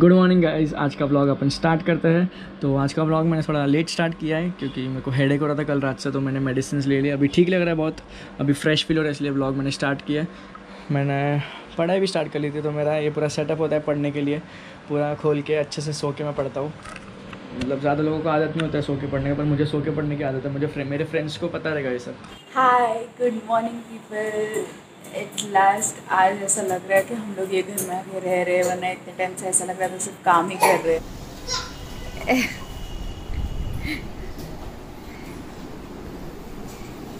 Good morning guys आज का blog अपन start करते हैं। तो आज का ब्लॉग मैंने थोड़ा लेट स्टार्ट किया है, क्योंकि मेरे को हेडेक हो रहा था कल रात से तो मैंने मेडिसिन ले लिया अभी ठीक लग रहा है बहुत, अभी फ्रेश फील हो रहा है, इसलिए ब्लॉग मैंने स्टार्ट किया मैंने पढ़ाई भी स्टार्ट कर ली थी तो मेरा ये पूरा सेटअप होता है पढ़ने के लिए। पूरा खोल के अच्छे से सो के मैं पढ़ता हूँ। मतलब ज़्यादा लोगों को आदत नहीं होता है सो के पढ़ने का, पर मुझे सो के पढ़ने की आदत है। मुझे मेरे फ्रेंड्स को पता रहेगा ये सब। Hi good morning people at last आज ऐसा लग रहा है कि हम लोग ये घर में आके रह रहे हैं, वरना इतने टाइम से ऐसा लग रहा था सिर्फ़ काम ही कर रहे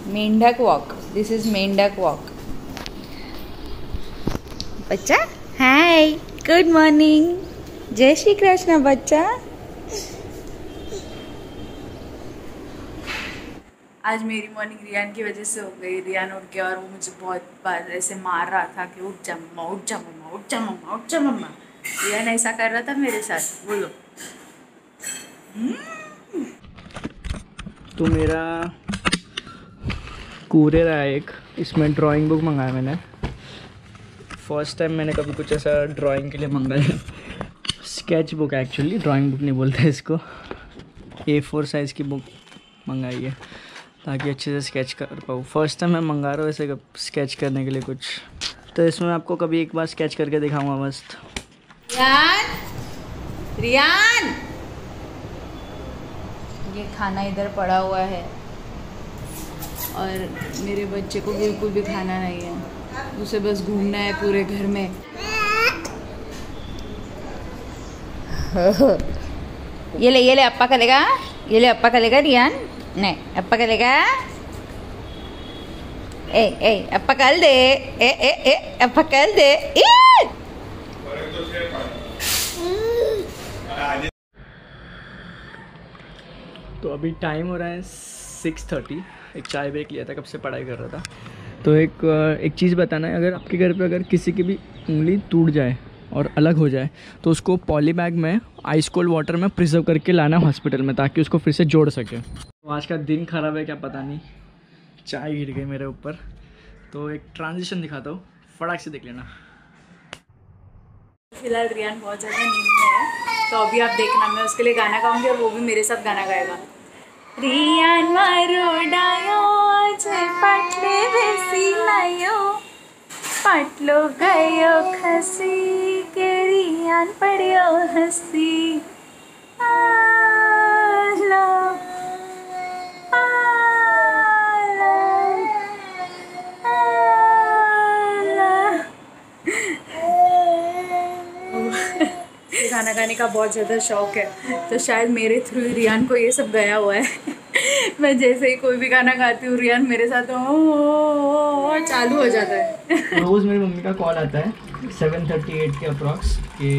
मेंढक वॉक दिस इज़ मेंढक वॉक बच्चा हाय गुड मॉर्निंग जय श्री कृष्ण, बच्चा. आज मेरी मॉर्निंग रियान की वजह से हो गई। रियान उठ गया और वो मुझे बहुत बार ऐसे मार रहा था कि उठ जा उठ जा मम्मा, उठ जा मम्मा, उठ जा मम्मा। रियान ऐसा कर रहा था मेरे साथ। बोलो। तो मेरा कूरे रहा एक। इसमें ड्राइंग बुक मंगाया मैंने। फ़र्स्ट टाइम मैंने कभी कुछ ऐसा ड्राइंग के लिए मंगाया sketch book actually drawing book नहीं बोलते इसको। ए फोर साइज़ की बुक मंगाई है। ताकि अच्छे से स्केच कर पाऊँ। फ़र्स्ट टाइम मैं मंगा रहा हूँ ऐसे स्केच करने के लिए कुछ। तो इसमें आपको कभी एक बार स्केच करके दिखाऊँगा मस्त। रियान! रियान! ये खाना इधर पड़ा हुआ है। और मेरे बच्चे को बिल्कुल भी खाना नहीं है। उसे बस घूमना है पूरे घर में। ये ले ये ले अप्पा का लेगा। ये ले अप्पा का लेगा रियान। ए अप्पा कल दे तो अभी टाइम हो रहा है सिक्स थर्टी एक चाय ब्रेक लिया था, कब से पढ़ाई कर रहा था। तो एक एक चीज़ बताना है, अगर आपके घर पे अगर किसी की भी उंगली टूट जाए और अलग हो जाए तो उसको पॉली बैग में आइस कोल्ड वाटर में प्रिजर्व करके लाना हॉस्पिटल में, ताकि उसको फिर से जोड़ सके। तो आज का दिन ख़राब है, क्या पता नहीं। चाय गिर गई मेरे ऊपर। तो एक ट्रांजिशन दिखाता हूँ। फटाक से देख लेना। फ़िलहाल रियान बहुत ज़्यादा नींद में है तो अभी आप देखना, मैं उसके लिए गाना गाऊँगी और वो भी मेरे साथ गाना गाएगा। रियान मारो डायो पाटलो गयो खसी के रियान पड़ियो हसी गाना गाने का बहुत ज़्यादा शौक है। तो शायद मेरे थ्रू रियान को ये सब गया हुआ है। मैं जैसे ही कोई भी गाना गाती हूँ रियान मेरे साथ ओ, ओ, ओ, चालू हो जाता है। रोज़ मेरी मम्मी का कॉल आता है सेवन थर्टी एट के अप्रॉक्स कि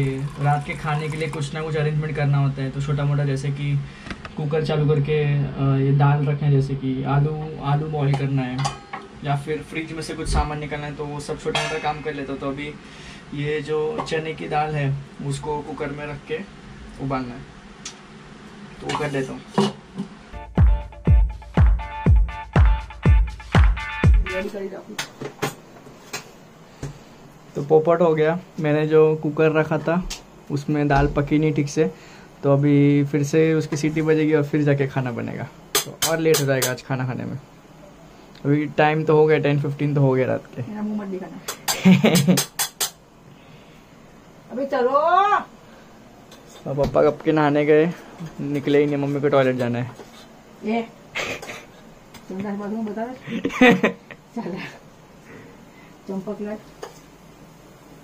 रात के खाने के लिए कुछ ना कुछ अरेंजमेंट करना होता है तो छोटा मोटा जैसे कि कुकर चालू करके ये दाल रखें जैसे कि आलू आलू बॉईल करना है या फिर फ्रिज में से कुछ सामान निकालना है तो वो सब छोटा मोटा काम कर लेता तो अभी ये जो चने की दाल है उसको कुकर में रख के उबालना है तो वो कर लेता हूँ। तो पोपट हो गया। मैंने जो कुकर रखा था उसमें दाल पकी नहीं ठीक से। तो अभी फिर से उसकी सीटी बजेगी और फिर जाके खाना बनेगा। तो और लेट हो जाएगा आज खाना खाने में। अभी टाइम तो हो गया टेन फिफ्टीन तो हो गया रात के। अभी चलो। अब पापा कब के नहाने गए? निकले ही नहीं मम्मी को टॉयलेट जाना है। ये।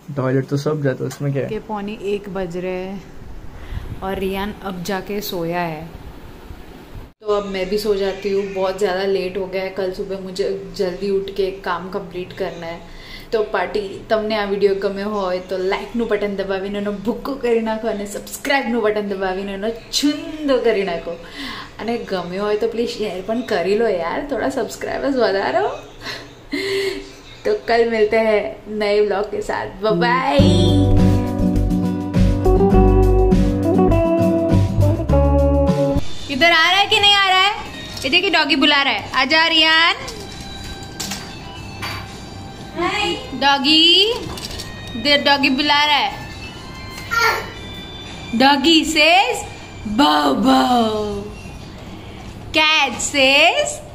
टॉयलेट तो सब जाते उसमें क्या है पौने एक बज रहे हैं और रियान अब जाके सोया है तो अब मैं भी सो जाती हूँ बहुत ज़्यादा लेट हो गया है कल सुबह मुझे जल्दी उठ के काम कंप्लीट करना है તો પાર્ટી તમને આ વિડીયો ગમ્યો હોય તો લાઇકનું બટન દબાવીને એનો ભૂક્કો કરી નાખો અને સબસ્ક્રાઈબનું બટન દબાવીને એનો છુંદો કરી નાખો અને ગમ્યો હોય તો પ્લીઝ શેર પણ કરી લો યાર થોડા સબસ્ક્રાઈબર્સ વધારો तो कल मिलते हैं नए ब्लॉग के साथ। बाय इधर आ रहा है कि नहीं आ रहा है? ये देखिए डॉगी बुला रहा है। आजा रियान। डॉगी। देर डॉगी बुला रहा है। says bow bow. Cat says